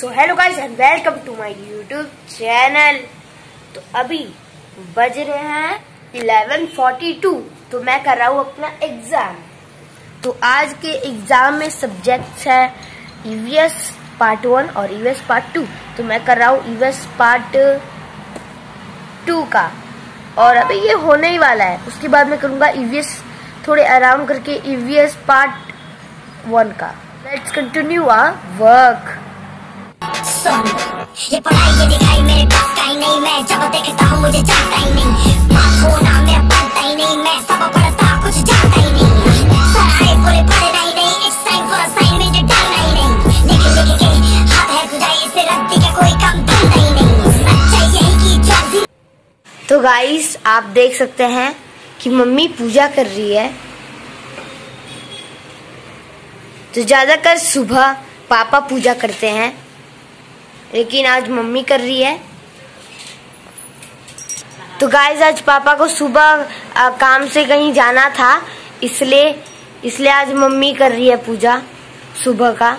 So hello guys and welcome to my YouTube channel तो अभी बज रहे हैं 11:42 तो मैं कर रहा हूँ अपना एग्ज़ाम तो आज के एग्ज़ाम में सब्जेक्ट्स है ईवीएस पार्ट वन और ईवीएस पार्ट टू तो मैं कर रहा हूँ ईवीएस पार्ट टू का. और अभी ये होने ही वाला है. उसके बाद मैं करूँगा ईवीएस थोड़े आराम करके ईवीएस पार्ट वन का. लेट्स कंटिन्यू आ वर्क सुन। ये पढ़ाई ये दिखाई मेरे पास नहीं, मैं जब देखता हूँ मुझे जाता ही नहीं। माँ को नाम मेरा पढ़ता ही नहीं, मैं सब पढ़ता, कुछ जाता ही नहीं। सर आए ही नहीं टाइम फॉर असाइनमेंट नहीं। के हाथ है खुदाई से रद्दी कोई काम नहीं। यही की तो गाइस आप देख सकते हैं कि मम्मी पूजा कर रही है। तो ज़्यादातर सुबह पापा पूजा करते हैं। लेकिन आज मम्मी कर रही है। तो गाय आज पापा को सुबह काम से कहीं जाना था, इसलिए इसलिए आज मम्मी कर रही है पूजा, सुबह का।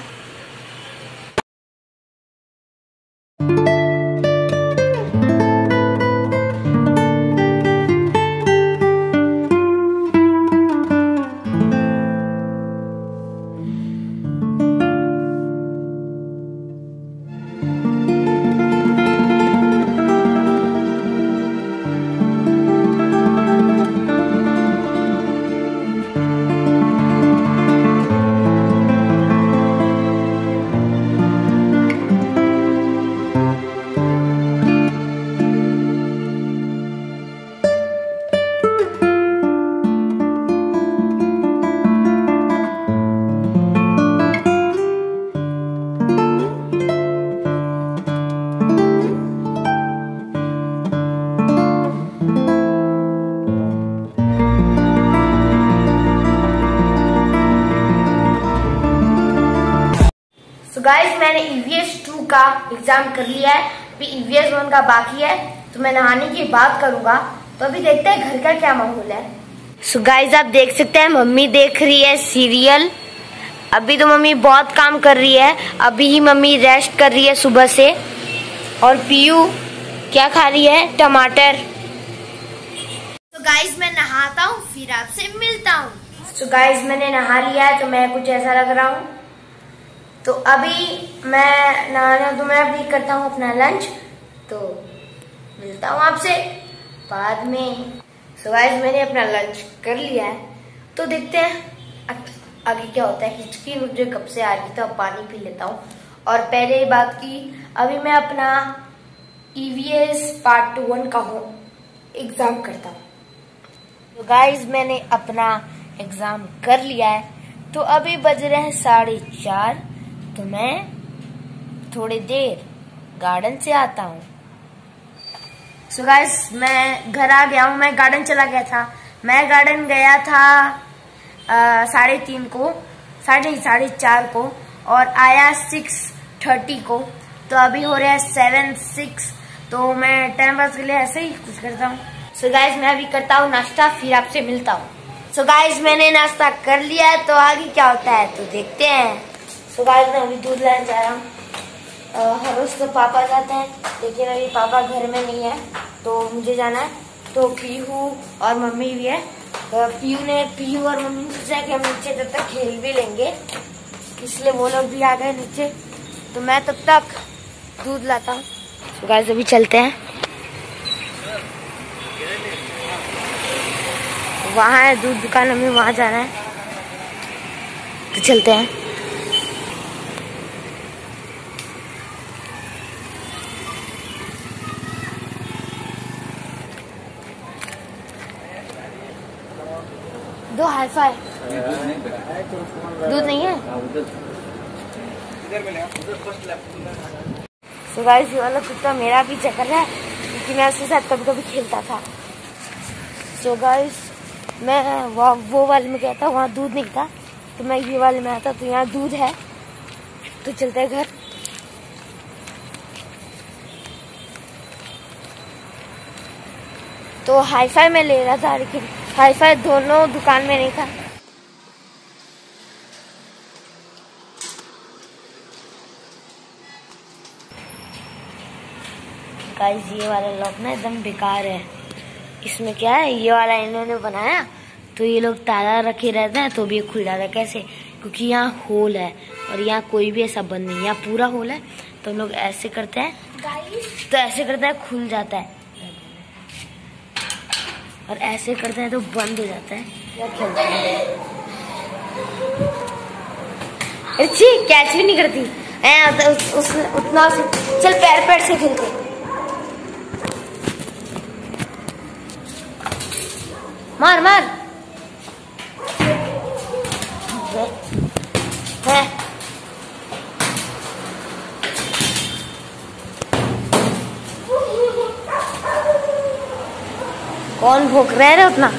गाइस मैंने ईवीएस टू का एग्ज़ाम कर लिया है। अभी ईवीएस वन का बाकी है तो मैं नहाने की बात करूँगा। तो अभी देखते हैं घर का क्या माहौल है। सो so गाइस आप देख सकते हैं, मम्मी देख रही है सीरियल अभी तो मम्मी बहुत काम कर रही है। अभी ही मम्मी रेस्ट कर रही है सुबह से। और पीयू, क्या खा रही है? टमाटर। तो गाइस मैं नहाता हूँ, फिर आपसे मिलता हूँ। तो गाइस मैंने नहा लिया है तो मैं कुछ ऐसा लग रहा हूँ। तो अभी मैं नहाने तो मैं अभी करता हूँ अपना लंच तो मिलता हूँ आपसे। बाद में। सो गाइस मैंने अपना लंच कर लिया है। तो देखते हैं आगे क्या होता है। हिचकी मुझे कब से आ रही तो अब पानी पी लेता हूँ। और पहले बात की, अभी मैं अपना ईवीएस पार्ट टू वन का हूँ एग्ज़ाम करता हूँ। तो गाइस मैंने अपना एग्ज़ाम कर लिया है। तो अभी बज रहे हैं साढ़े चार। तो मैं थोड़ी देर गार्डन से आता हूँ। सो गाइस मैं घर आ गया हूँ। मैं गार्डन चला गया था। मैं गार्डन गया था साढ़े तीन को, साढ़े साढ़े चार को और आया सिक्स थर्टी को। तो अभी हो रहा है सेवन सिक्स तो मैं टाइम पास के लिए ऐसे ही कुछ करता हूँ। सो गाइस मैं अभी करता हूँ नाश्ता, फिर आपसे मिलता हूँ। सो गाइस मैंने नाश्ता कर लिया है तो आगे क्या होता है तो देखते हैं। सो गाइस मैं अभी दूध लाने जा रहा हूँ। हर रोज तो पापा जाते हैं लेकिन अभी पापा घर में नहीं है तो मुझे जाना है। तो पीहू और मम्मी भी है। अ, पीहू ने पीहू और मम्मी ने सोचा कि हम नीचे तब तक खेल भी लेंगे। इसलिए वो लोग भी आ गए नीचे। तो मैं तब तक दूध लाता हूँ। तो गाइस अभी चलते हैं। वहाँ है दूध दुकान हमें वहाँ जाना है। तो चलते हैं। दो हाई फाई दूध नहीं है? तो गाइस ये वाला कुत्ता मेरा भी चक्कर है, क्योंकि मैं उसके साथ कभी कभी खेलता था। सो गाइस मैं वो वो वाले में गया था, वहाँ दूध नहीं था। तो मैं ये वाले में आता तो यहाँ दूध है। तो चलते घर। तो हाई फाई में ले रहा था, लेकिन हाई फाई दोनों दुकान में नहीं था। गाइस ये वाला लॉक ना एकदम बेकार है। इसमें क्या है? ये वाला इन्होंने बनाया तो ये लोग ताला रखे रहते हैं तो भी ये खुल जाता है। कैसे? क्योंकि यहाँ होल है और यहाँ कोई भी ऐसा बंद नहीं यहाँ पूरा होल है तो हम लोग ऐसे करते हैं तो ऐसे करते हैं खुल जाता है। और ऐसे करते हैं तो बंद हो जाता है। या खेलते हैं? अच्छी कैच भी नहीं करती। तो उस, उस, उतना चल पैर पैर से खेलते। मार मार। कौन भूख रहे रे उतना?